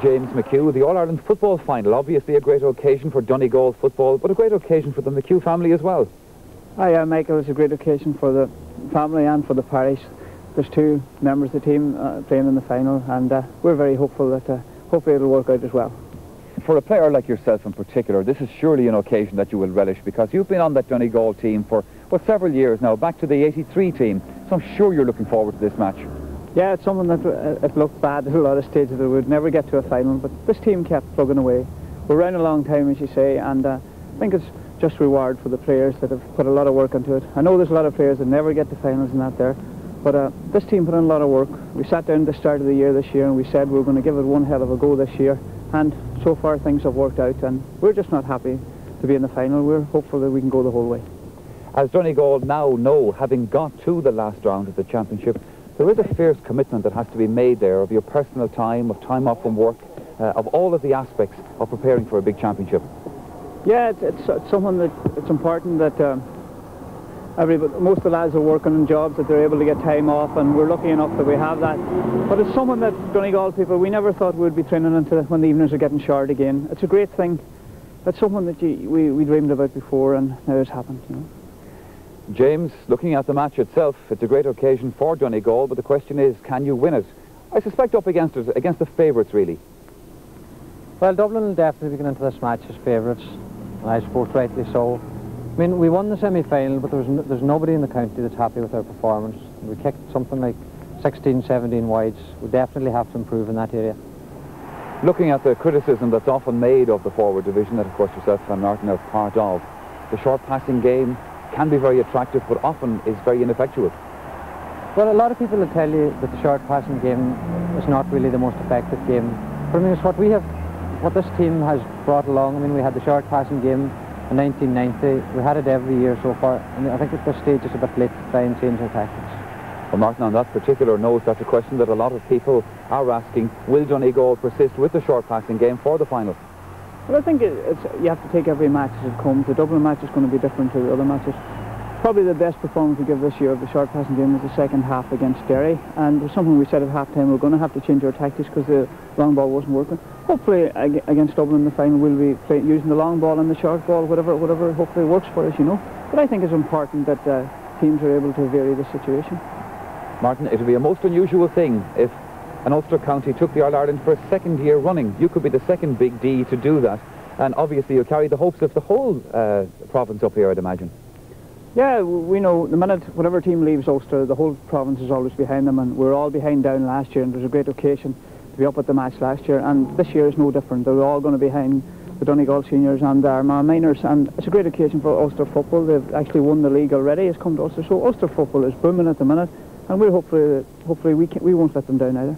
James McHugh, the All-Ireland football final, obviously a great occasion for Donegal football, but a great occasion for the McHugh family as well. Hi, uh, Michael. It's a great occasion for the family and for the parish. There's two members of the team uh, playing in the final, and uh, we're very hopeful that uh, hopefully it'll work out as well. For a player like yourself in particular, this is surely an occasion that you will relish because you've been on that Donegal team for well, several years now, back to the 83 team, so I'm sure you're looking forward to this match. Yeah, it's something that uh, it looked bad at a lot of stages that we'd never get to a final, but this team kept plugging away. We're around a long time, as you say, and uh, I think it's just reward for the players that have put a lot of work into it. I know there's a lot of players that never get to finals and that there, but uh, this team put in a lot of work. We sat down at the start of the year this year and we said we were going to give it one hell of a go this year, and so far things have worked out, and we're just not happy to be in the final. We're hopeful that we can go the whole way. As Donegal now know, having got to the last round of the championship, there is a fierce commitment that has to be made there of your personal time, of time off from work, uh, of all of the aspects of preparing for a big championship. Yeah, it's, it's, it's something that it's important that um, everybody, most of the lads are working in jobs that they're able to get time off, and we're lucky enough that we have that. But it's something that Donegal people, we never thought we'd be training until when the evenings are getting short again. It's a great thing. It's something that you, we, we dreamed about before, and now it's happened. You know. James, looking at the match itself, it's a great occasion for Donegal, but the question is, can you win it? I suspect up against it, against the favourites, really. Well, Dublin will definitely be going into this match as favourites and I suppose rightly so. I mean, we won the semi-final, but there's, no, there's nobody in the county that's happy with our performance. We kicked something like 16, 17 wides. We definitely have to improve in that area. Looking at the criticism that's often made of the forward division that, of course, yourself and Martin are part of, the short passing game can be very attractive, but often is very ineffectual. Well, a lot of people will tell you that the short passing game is not really the most effective game. But I mean, it's what we have what this team has brought along, I mean, we had the short passing game in 1990. We had it every year so far. And I think at this stage it's a bit late to try and change our tactics. Well, Martin, on that particular note, that's a question that a lot of people are asking. Will Donegal persist with the short passing game for the final? Well, I think it's, you have to take every match as it comes. The Dublin match is going to be different to the other matches. Probably the best performance we give this year of the short passing game was the second half against Derry. And it was something we said at half time, we're going to have to change our tactics because the long ball wasn't working hopefully against Dublin in the final we'll be play, using the long ball and the short ball, whatever, whatever hopefully works for us, you know. But I think it's important that uh, teams are able to vary the situation. Martin, it would be a most unusual thing if an Ulster county took the All-Ireland for a second year running. You could be the second big D to do that. And obviously you carry the hopes of the whole uh, province up here, I'd imagine. Yeah, we know the minute whatever team leaves Ulster, the whole province is always behind them, and we're all behind Down last year, and it was a great occasion to be up at the match last year, and this year is no different. They're all going to be behind the Donegal seniors and the Armagh minors, and it's a great occasion for Ulster football. They've actually won the league already. It's come to Ulster, so Ulster football is booming at the minute, and we're hopefully, hopefully we can, we won't let them down either.